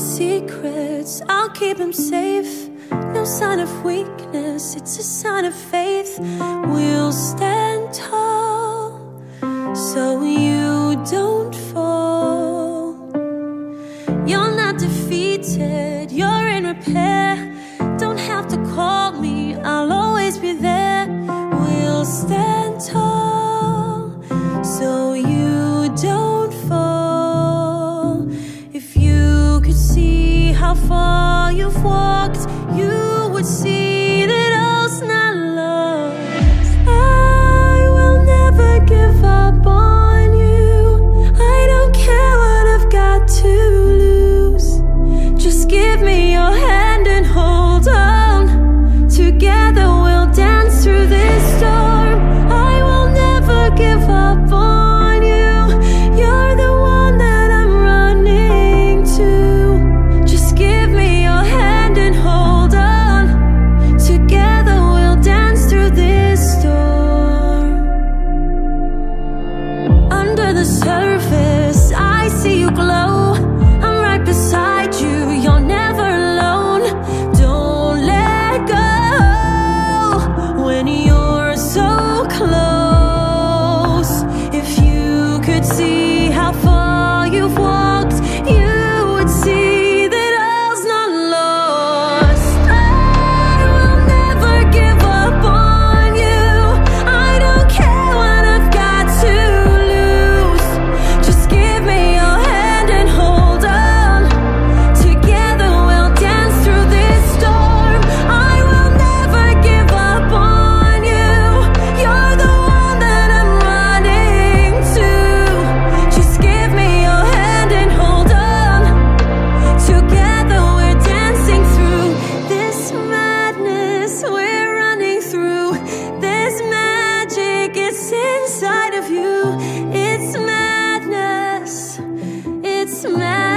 secrets, I'll keep them safe. No sign of weakness, it's a sign of faith. We'll stand tall so you don't fall. You're not defeated, you're in repair. of you. It's madness. It's madness.